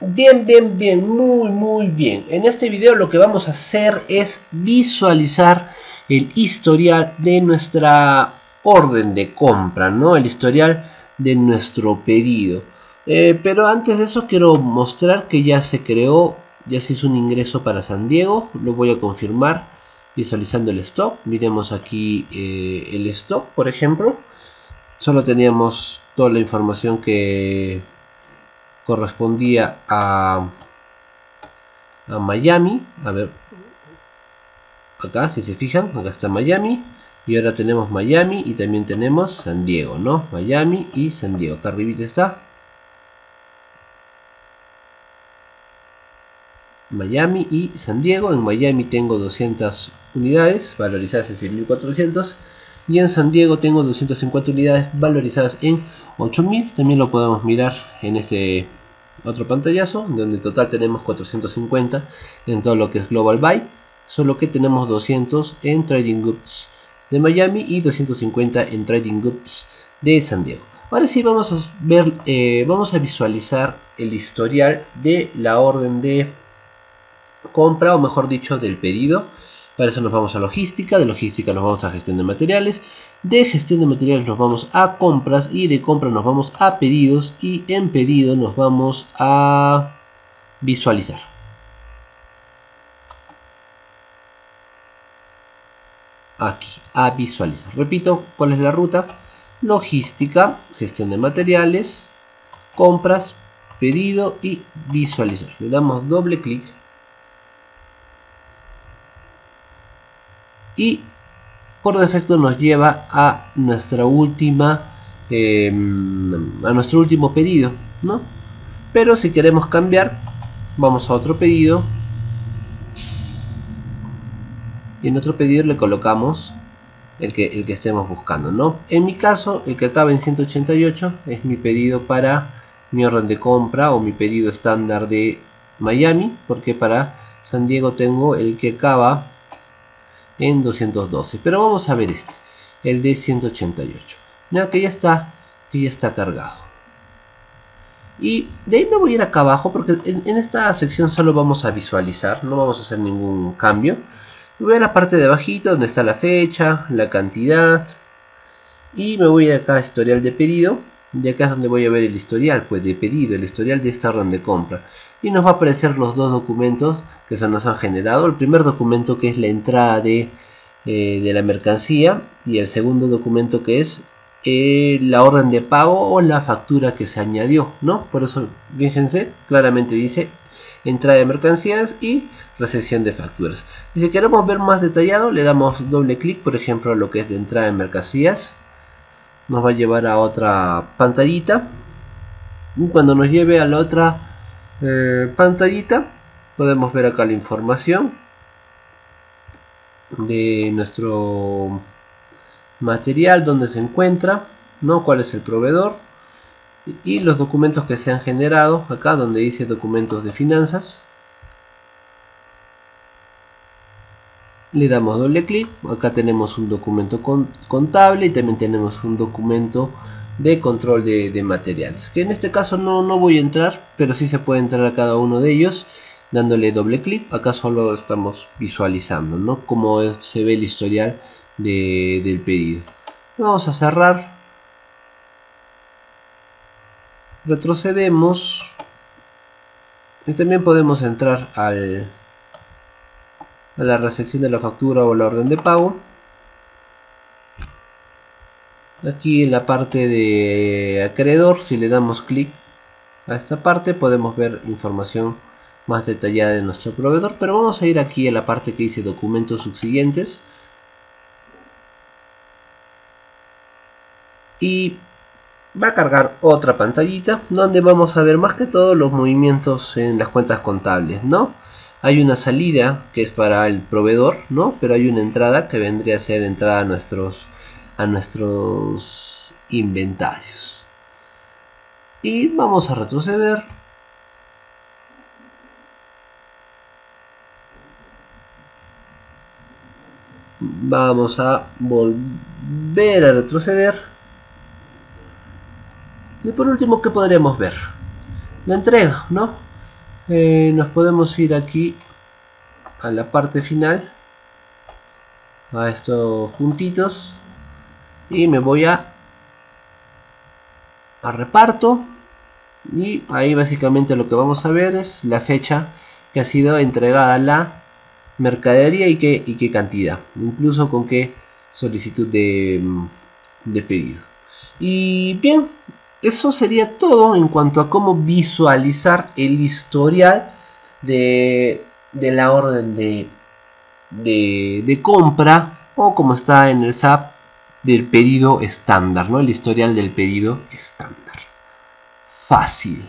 Bien, bien, bien, muy, muy bien. En este video lo que vamos a hacer es visualizar el historial de nuestra orden de compra, ¿no? El historial de nuestro pedido. Eh, pero antes de eso quiero mostrar que ya se creó, ya se hizo un ingreso para San Diego. Lo voy a confirmar visualizando el stock. Miremos aquí eh, el stock, por ejemplo. Solo teníamos toda la información que correspondía a, a Miami. A ver, acá si se fijan, acá está Miami. Y ahora tenemos Miami y también tenemos San Diego, ¿no? Miami y San Diego. Acá arribita está. Miami y San Diego. En Miami tengo 200 unidades valorizadas en 6.400 y en San Diego tengo 250 unidades valorizadas en 8000 también lo podemos mirar en este otro pantallazo donde en total tenemos 450 en todo lo que es Global Buy solo que tenemos 200 en Trading Goods de Miami y 250 en Trading Goods de San Diego. Ahora sí vamos a ver eh, vamos a visualizar el historial de la orden de compra o mejor dicho del pedido. Para eso nos vamos a logística, de logística nos vamos a gestión de materiales, de gestión de materiales nos vamos a compras y de compras nos vamos a pedidos y en pedido nos vamos a visualizar. Aquí, a visualizar. Repito, ¿cuál es la ruta? Logística, gestión de materiales, compras, pedido y visualizar. Le damos doble clic y por defecto nos lleva a nuestra última em, a nuestro último pedido ¿no? pero si queremos cambiar vamos a otro pedido y en otro pedido le colocamos el que, el que estemos buscando ¿no? en mi caso el que acaba en 188 es mi pedido para mi orden de compra o mi pedido estándar de Miami porque para San Diego tengo el que acaba en 212 pero vamos a ver este el de 188 ya que ya está que ya está cargado. Y de ahí me voy a ir acá abajo porque en, esta sección solo vamos a visualizar no vamos a hacer ningún cambio. Voy a la parte de abajito donde está la fecha la cantidad. Y me voy acá a historial de pedido y acá es donde voy a ver el historial pues de pedido el historial de esta orden de compra y nos va a aparecer los dos documentos que se nos han generado. El primer documento que es la entrada de, eh, de la mercancía y el segundo documento que es eh, la orden de pago o la factura que se añadió, ¿no? Por eso, fíjense, claramente dice entrada de mercancías y recepción de facturas. Y si queremos ver más detallado, le damos doble clic, por ejemplo, a lo que es de entrada de mercancías. Nos va a llevar a otra pantallita. Cuando nos lleve a la otra eh, pantallita podemos ver acá la información de nuestro material donde se encuentra no cuál es el proveedor y los documentos que se han generado acá donde dice documentos de finanzas le damos doble clic. Acá tenemos un documento contable y también tenemos un documento de control de, materiales que en este caso no, no voy a entrar pero sí se puede entrar a cada uno de ellos dándole doble clic. Acá solo estamos visualizando ¿no? cómo se ve el historial del pedido. Vamos a cerrar. Retrocedemos. Y también podemos entrar al, a la recepción de la factura o la orden de pago. Aquí en la parte de acreedor si le damos clic a esta parte podemos ver información más detallada de nuestro proveedor. Pero vamos a ir aquí a la parte que dice documentos subsiguientes. Y va a cargar otra pantallita donde vamos a ver más que todo los movimientos en las cuentas contables no hay una salida que es para el proveedor no pero hay una entrada que vendría a ser entrada a nuestros a nuestros inventarios y vamos a retroceder vamos a volver a retroceder y por último ¿qué podríamos ver? la entrega ¿no? Eh, nos podemos ir aquí a la parte final a estos puntitos y me voy a a reparto y ahí básicamente lo que vamos a ver es la fecha que ha sido entregada la mercadería y qué, y qué cantidad incluso con qué solicitud de, de pedido. Y bien eso sería todo en cuanto a cómo visualizar el historial de, de la orden de, de, compra o como está en el SAP del pedido estándar, ¿no? El historial del pedido estándar. Fácil.